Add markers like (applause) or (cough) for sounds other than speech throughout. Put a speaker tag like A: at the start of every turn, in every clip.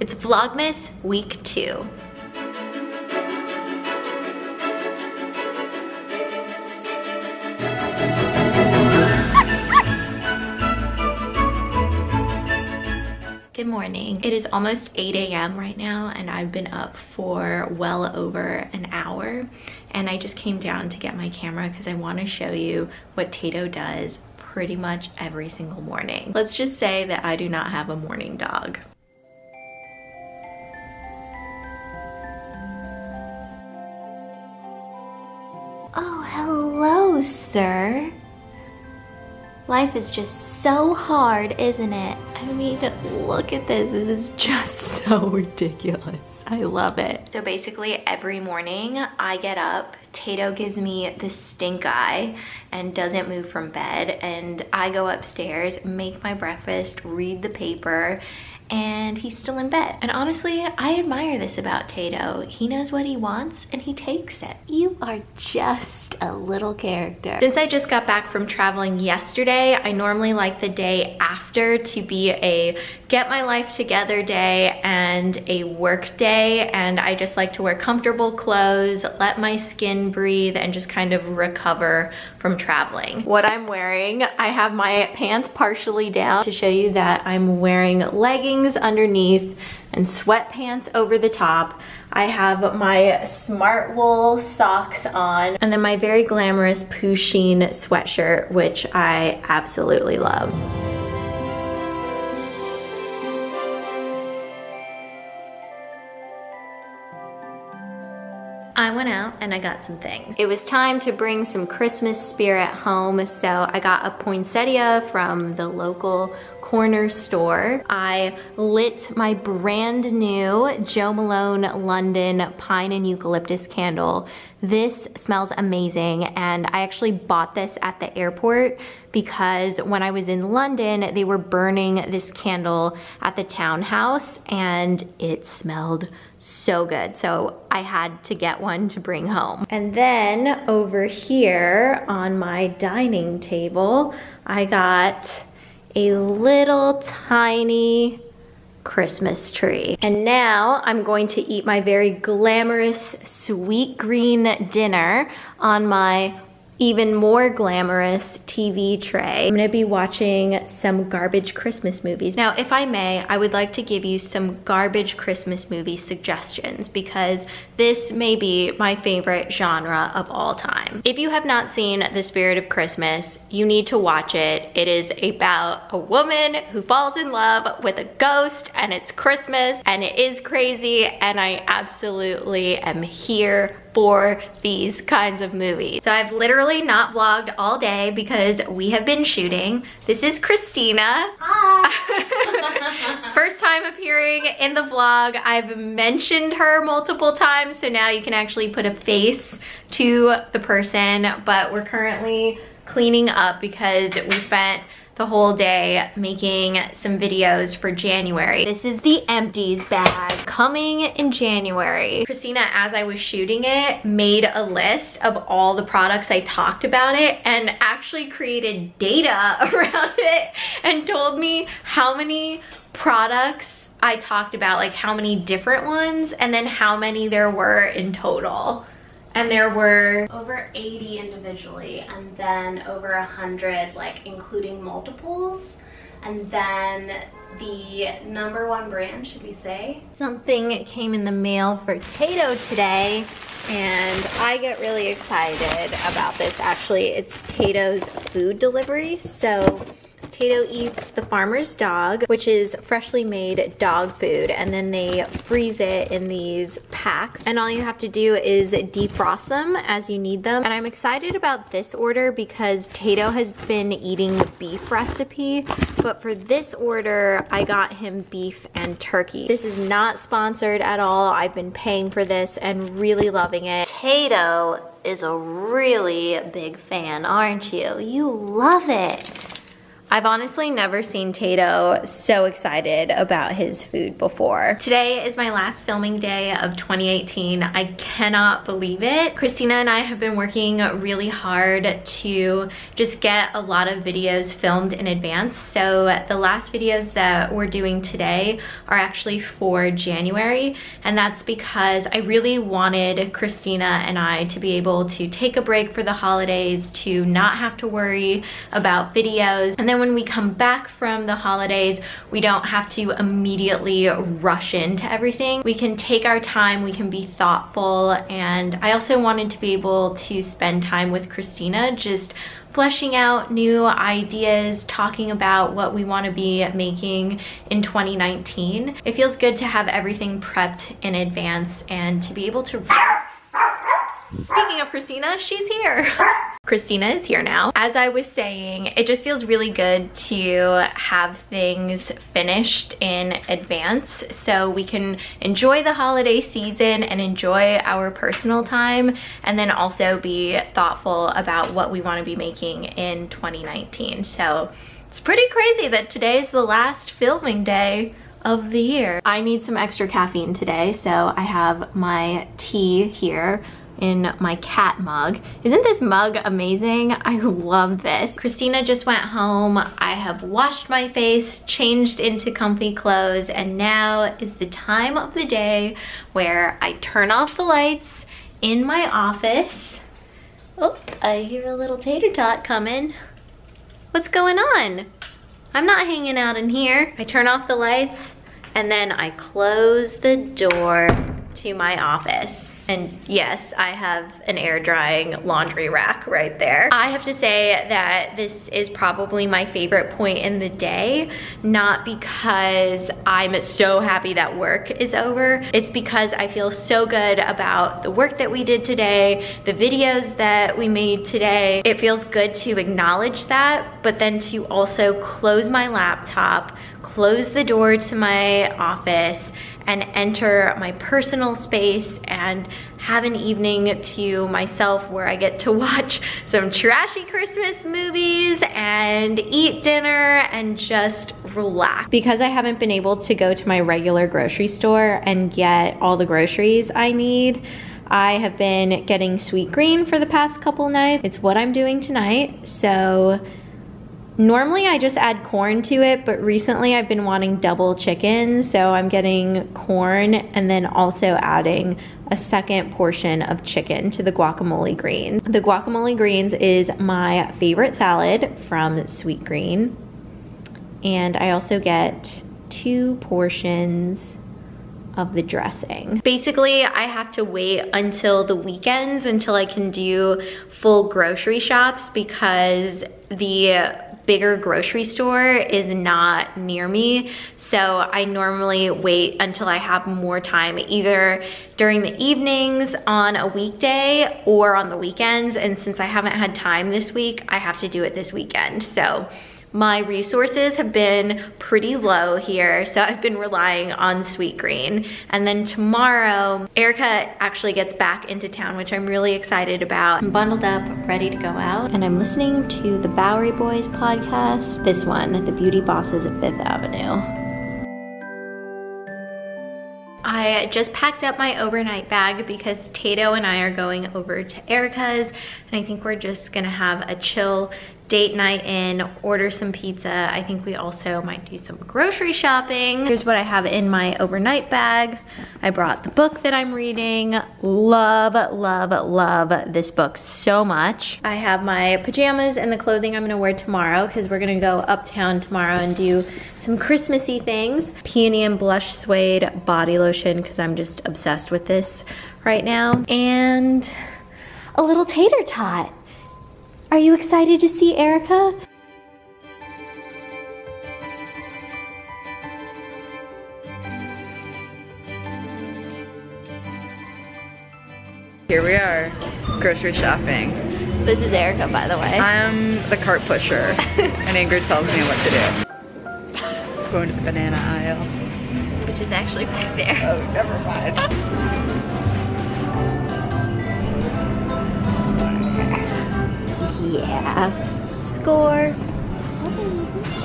A: It's Vlogmas week two. Good morning. It is almost 8 a.m. right now and I've been up for well over an hour and I just came down to get my camera because I want to show you what Tato does pretty much every single morning. Let's just say that I do not have a morning dog. Oh, hello, sir. Life is just so hard, isn't it? I mean, look at this. This is just (laughs) so ridiculous. I love it. So basically every morning I get up, Tato gives me the stink eye and doesn't move from bed and I go upstairs, make my breakfast, read the paper, and he's still in bed. And honestly, I admire this about Tato. He knows what he wants and he takes it. You are just a little character. Since I just got back from traveling yesterday, I normally like the day after to be a get my life together day and a work day. And I just like to wear comfortable clothes, let my skin breathe and just kind of recover from traveling. What I'm wearing, I have my pants partially down to show you that I'm wearing leggings leggings underneath and sweatpants over the top. I have my Smartwool socks on and then my very glamorous Pusheen sweatshirt, which I absolutely love. I went out and I got some things. It was time to bring some Christmas spirit home, so I got a poinsettia from the local corner store. I lit my brand new Jo Malone London Pine and Eucalyptus candle. This smells amazing and I actually bought this at the airport because when I was in London, they were burning this candle at the townhouse and it smelled so good. So I had to get one to bring home. And then over here on my dining table, I got a little tiny Christmas tree. And now I'm going to eat my very glamorous Sweetgreen dinner on my even more glamorous TV tray. I'm gonna be watching some garbage Christmas movies. Now, if I may, I would like to give you some garbage Christmas movie suggestions because this may be my favorite genre of all time. If you have not seen The Spirit of Christmas, you need to watch it. It is about a woman who falls in love with a ghost and it's Christmas and it is crazy and I absolutely am here for these kinds of movies. So I've literally not vlogged all day because we have been shooting. This is Cristina.
B: Hi. (laughs)
A: First time appearing in the vlog. I've mentioned her multiple times, so now you can actually put a face to the person, but we're currently cleaning up because we spent the whole day making some videos for January. This is the empties bag coming in January. Cristina, as I was shooting it, made a list of all the products I talked about it and actually created data (laughs) around it and told me how many products I talked about, like how many different ones and then how many there were in total. And there were
B: over 80 individually and then over 100 like including multiples. And then the number one brand should we say?
A: Something came in the mail for tato today and i get really excited about this. Actually it's tato's food delivery. So Tato eats the farmer's dog, which is freshly made dog food, and then they freeze it in these packs. And all you have to do is defrost them as you need them. And I'm excited about this order because Tato has been eating the beef recipe, but for this order, I got him beef and turkey. This is not sponsored at all. I've been paying for this and really loving it. Tato is a really big fan, aren't you? You love it. I've honestly never seen Tato so excited about his food before. Today is my last filming day of 2018. I cannot believe it. Cristina and I have been working really hard to just get a lot of videos filmed in advance. So the last videos that we're doing today are actually for January. And that's because I really wanted Cristina and I to be able to take a break for the holidays, to not have to worry about videos. And then when we come back from the holidays, we don't have to immediately rush into everything. We can take our time, we can be thoughtful, and I also wanted to be able to spend time with Cristina just fleshing out new ideas, talking about what we want to be making in 2019. It feels good to have everything prepped in advance and to be able to Speaking of Cristina, she's here. (laughs) Cristina is here now. As I was saying, it just feels really good to have things finished in advance so we can enjoy the holiday season and enjoy our personal time and then also be thoughtful about what we want to be making in 2019. So it's pretty crazy that today is the last filming day of the year. I need some extra caffeine today, so I have my tea here in my cat mug. Isn't this mug amazing? I love this. Cristina just went home. I have washed my face, changed into comfy clothes, and now is the time of the day where I turn off the lights in my office. Oh, I hear a little tater tot coming. What's going on? I'm not hanging out in here. I turn off the lights and then I close the door to my office. And yes, I have an air drying laundry rack right there. I have to say that this is probably my favorite point in the day, not because I'm so happy that work is over. It's because I feel so good about the work that we did today, the videos that we made today. It feels good to acknowledge that, but then to also close my laptop, close the door to my office, and enter my personal space and have an evening to myself where I get to (laughs) watch some trashy Christmas movies and eat dinner and just relax. Because I haven't been able to go to my regular grocery store and get all the groceries I need, I have been getting Sweetgreen for the past couple nights. It's what I'm doing tonight. So Normally I just add corn to it, but recently I've been wanting double chicken, so I'm getting corn and then also adding a second portion of chicken to the guacamole greens. The guacamole greens is my favorite salad from Sweetgreen. And I also get two portions of the dressing. Basically, I have to wait until the weekends until I can do full grocery shops because the bigger grocery store is not near me. So I normally wait until I have more time, either during the evenings on a weekday or on the weekends. And since I haven't had time this week, I have to do it this weekend. So my resources have been pretty low here, so I've been relying on Sweetgreen. And then tomorrow, Erica actually gets back into town, which I'm really excited about. I'm bundled up, ready to go out, and I'm listening to the Bowery Boys podcast, this one, The Beauty Bosses at Fifth Avenue. I just packed up my overnight bag because Tato and I are going over to Erica's and I think we're just gonna have a chill date night in, order some pizza. I think we also might do some grocery shopping. Here's what I have in my overnight bag. I brought the book that I'm reading. Love, love, love this book so much. I have my pajamas and the clothing I'm gonna wear tomorrow because we're gonna go uptown tomorrow and do some Christmassy things. Peony and Blush Suede body lotion because I'm just obsessed with this right now. And a little tater tot. Are you excited to see Erica?
C: Here we are, grocery shopping.
A: This is Erica, by the way.
C: I'm the cart pusher, (laughs) and Ingrid tells me what to do. Going to the banana aisle.
A: Which is actually right there.
C: Oh, never mind. (laughs)
A: Yeah. Score.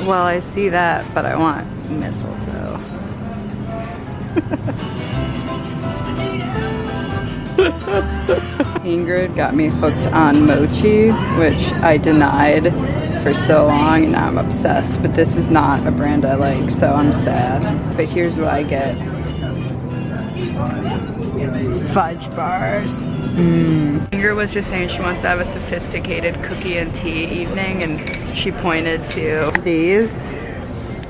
C: Well, I see that, but I want mistletoe. (laughs) Ingrid got me hooked on mochi, which I denied for so long and now I'm obsessed. But this is not a brand I like, so I'm sad. But here's what I get. Fudge bars. Mm. Ingrid was just saying she wants to have a sophisticated cookie and tea evening and she pointed to these.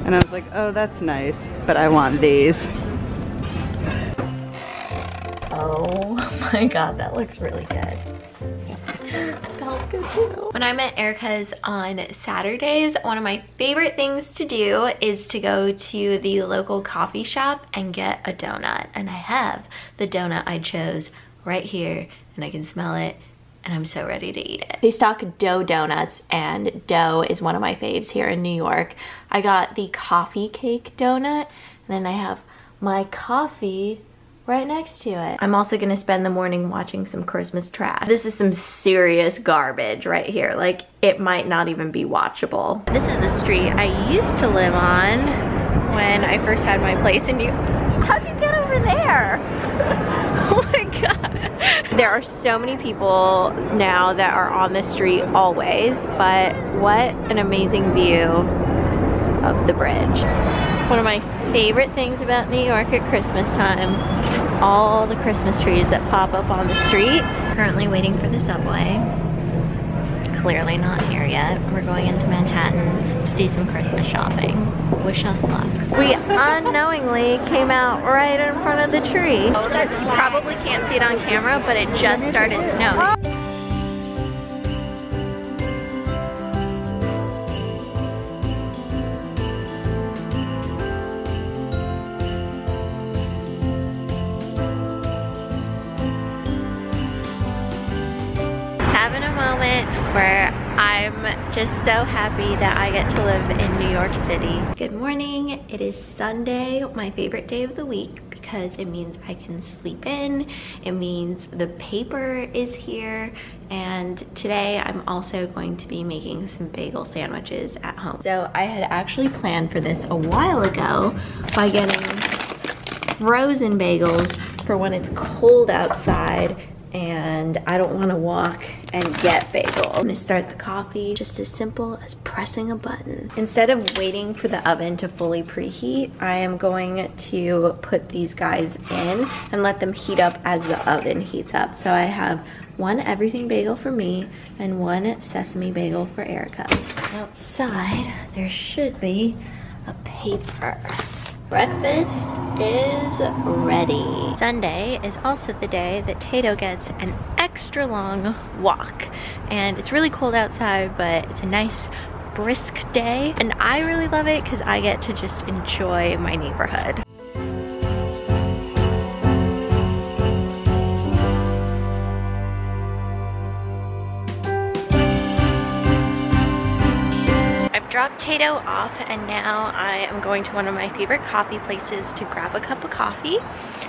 C: And I was like, oh, that's nice, but I want these.
A: Oh (laughs) my god, that looks really good. It smells good too. When I'm at Erica's on Saturdays, one of my favorite things to do is to go to the local coffee shop and get a donut. And I have the donut I chose right here and I can smell it and I'm so ready to eat it. They stock dough donuts and dough is one of my faves here in New York. I got the coffee cake donut and then I have my coffee right next to it. I'm also gonna spend the morning watching some Christmas trash. This is some serious garbage right here. Like, it might not even be watchable. This is the street I used to live on when I first had my place in New How'd you get over there? (laughs) oh my god. (laughs) There are so many people now that are on the street always, but what an amazing view of the bridge. One of my favorite things about New York at Christmas time, all the Christmas trees that pop up on the street. Currently waiting for the subway. Clearly not here yet. We're going into Manhattan do some Christmas shopping. Wish us luck. We unknowingly came out right in front of the tree. You probably can't see it on camera, but it just started snowing. having a moment where I'm just so happy that I get to live in New York City. Good morning, it is Sunday, my favorite day of the week because it means I can sleep in, it means the paper is here, and today I'm also going to be making some bagel sandwiches at home. So I had actually planned for this a while ago by getting frozen bagels for when it's cold outside and I don't want to walk and get bagel. I'm gonna start the coffee just as simple as pressing a button. Instead of waiting for the oven to fully preheat, I am going to put these guys in and let them heat up as the oven heats up. So I have one everything bagel for me and one sesame bagel for Erica. Outside, there should be a paper. Breakfast is ready. Sunday is also the day that Tato gets an extra long walk. And it's really cold outside, but it's a nice brisk day. And I really love it because I get to just enjoy my neighborhood. Dropped Tato off and now I am going to one of my favorite coffee places to grab a cup of coffee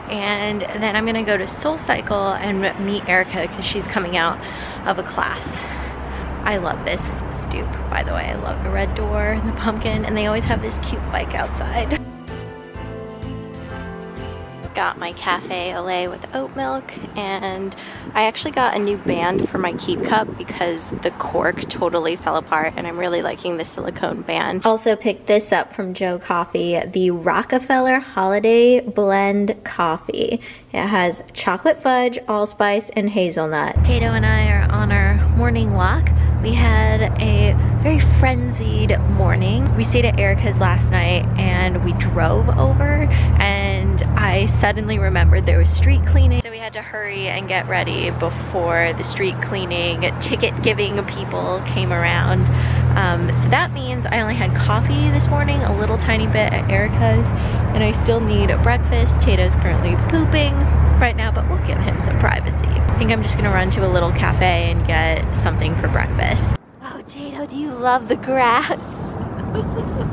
A: and then I'm gonna go to Soul Cycle and meet Erica because she's coming out of a class. I love this stoop by the way. I love the red door and the pumpkin and they always have this cute bike outside. Got my cafe au lait with oat milk and I actually got a new band for my keep cup because the cork totally fell apart and I'm really liking the silicone band. Also picked this up from Joe Coffee, the Rockefeller Holiday Blend Coffee. It has chocolate fudge, allspice, and hazelnut. Tato and I are on our morning walk. We had a very frenzied morning. We stayed at Erica's last night and we drove over and I suddenly remembered there was street cleaning. So we had to hurry and get ready before the street cleaning ticket giving people came around. Um, so that means I only had coffee this morning, a little tiny bit at Erica's, and I still need breakfast. Tato's currently pooping right now, but we'll give him some privacy. I think I'm just gonna run to a little cafe and get something for breakfast. Oh, Tato, do you love the grass? (laughs)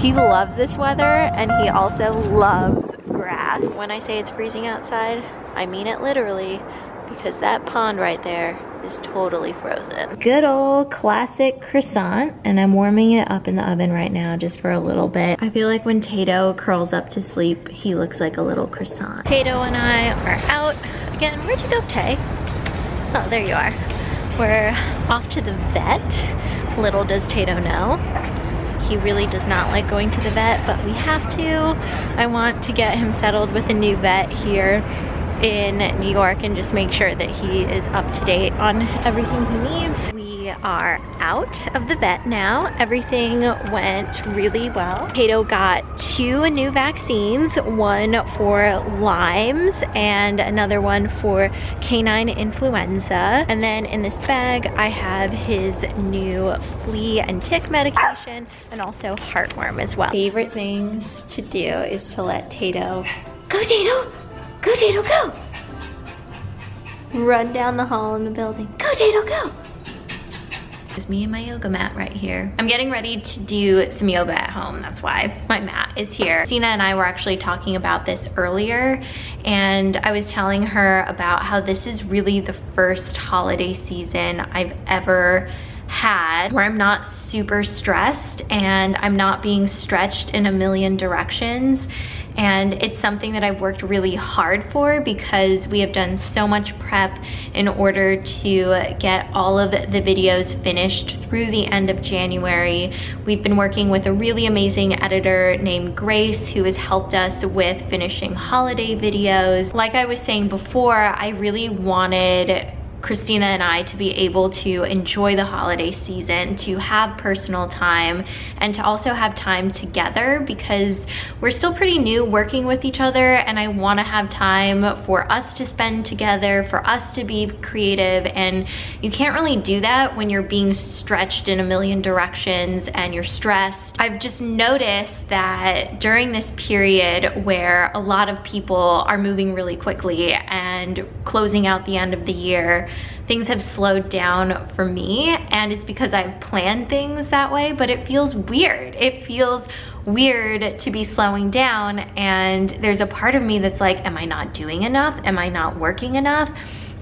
A: he loves this weather and he also loves grass. When I say it's freezing outside, I mean it literally because that pond right there is totally frozen. Good old classic croissant, and I'm warming it up in the oven right now just for a little bit. I feel like when Tato curls up to sleep, he looks like a little croissant. Tato and I are out. Again, where'd you go, Tay? Oh, there you are. We're off to the vet. Little does Tato know. He really does not like going to the vet, but we have to. I want to get him settled with a new vet here in New York and just make sure that he is up to date on everything he needs. We are out of the vet now. Everything went really well. Tato got two new vaccines, one for Lyme's and another one for canine influenza. And then in this bag, I have his new flea and tick medication and also heartworm as well. Favorite things to do is to let Tato, go Tato, Go, Tato, go! Run down the hall in the building. Go, Tato, go! It's me and my yoga mat right here. I'm getting ready to do some yoga at home. That's why my mat is here. Sina and I were actually talking about this earlier and I was telling her about how this is really the first holiday season I've ever had where I'm not super stressed and I'm not being stretched in a million directions and it's something that I've worked really hard for because we have done so much prep in order to get all of the videos finished through the end of January. We've been working with a really amazing editor named Grace who has helped us with finishing holiday videos. Like I was saying before, I really wanted Cristina and I to be able to enjoy the holiday season, to have personal time, and to also have time together because we're still pretty new working with each other and I wanna have time for us to spend together, for us to be creative, and you can't really do that when you're being stretched in a million directions and you're stressed. I've just noticed that during this period where a lot of people are moving really quickly and closing out the end of the year, things have slowed down for me and it's because I've planned things that way, but it feels weird. It feels weird to be slowing down and there's a part of me that's like, am I not doing enough? Am I not working enough?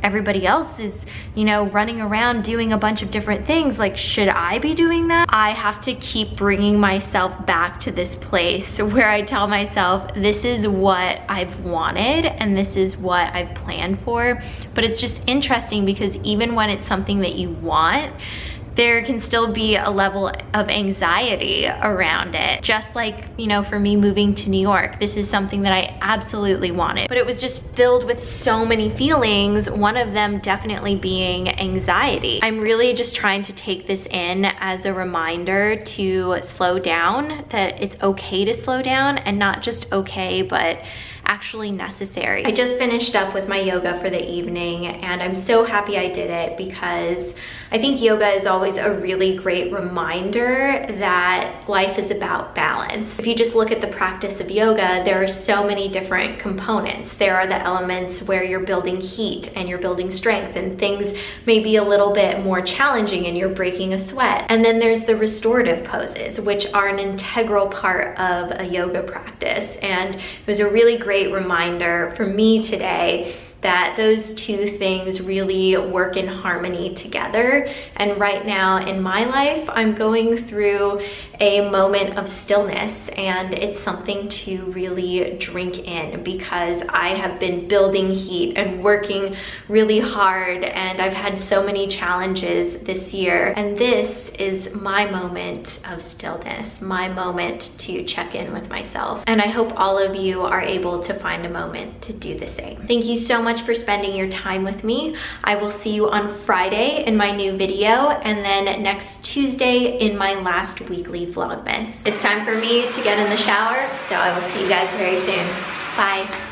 A: Everybody else is, you know, running around doing a bunch of different things. Like, should I be doing that? I have to keep bringing myself back to this place (laughs) where I tell myself, this is what I've wanted and this is what I've planned for. But it's just interesting because even when it's something that you want, there can still be a level of anxiety around it. Just like, you know, for me moving to New York, this is something that I absolutely wanted, but it was just filled with so many feelings, one of them definitely being anxiety. I'm really just trying to take this in as a reminder to slow down, that it's okay to slow down and not just okay, but actually necessary. I just finished up with my yoga for the evening and I'm so happy I did it because I think yoga is always a really great reminder that life is about balance. If you just look at the practice of yoga, there are so many different components. There are the elements where you're building heat and you're building strength and things may be a little bit more challenging and you're breaking a sweat. And then there's the restorative poses, which are an integral part of a yoga practice. And it was a really great reminder for me today that those two things really work in harmony together. And right now in my life, I'm going through a moment of stillness and it's something to really drink in because I have been building heat and working really hard and I've had so many challenges this year. And this is my moment of stillness, my moment to check in with myself. And I hope all of you are able to find a moment to do the same. Thank you so much much for spending your time with me. I will see you on Friday in my new video and then next Tuesday in my last weekly Vlogmas. It's time for me to get in the shower, so I will see you guys very soon. Bye.